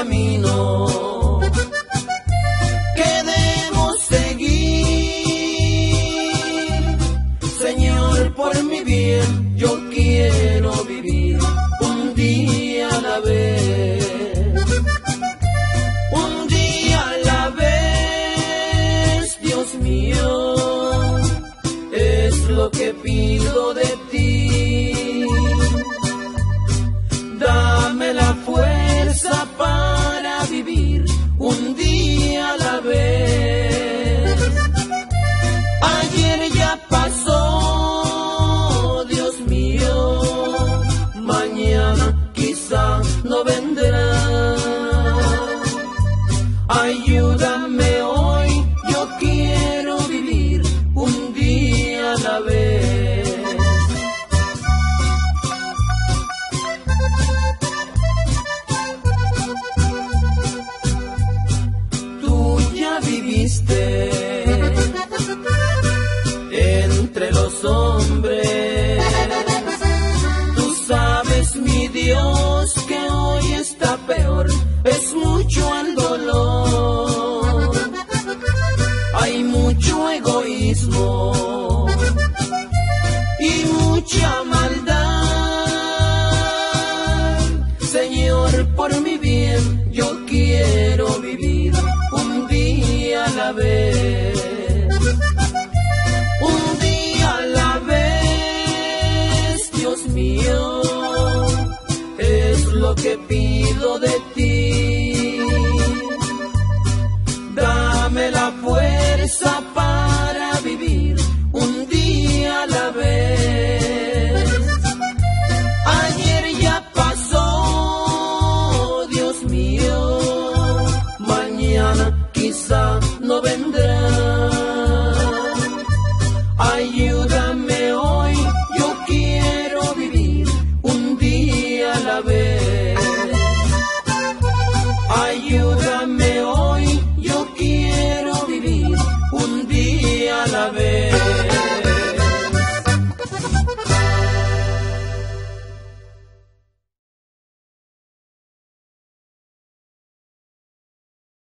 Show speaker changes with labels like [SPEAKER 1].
[SPEAKER 1] camino que debemos seguir. Señor, por mi bien, yo quiero vivir un día a la vez. Un día a la vez, Dios mío, es lo que pido de ti. Ayúdame hoy, yo quiero vivir un día a la vez. Tú ya viviste entre los hombres. Egoísmo y mucha maldad. Señor, por mi bien, yo quiero vivir un día a la vez. Un día a la vez, Dios mío, es lo que pido de ti. Quizá no vendrá. Ayúdame hoy, yo quiero vivir un día a la vez. Ayúdame hoy, yo quiero vivir un día a la vez.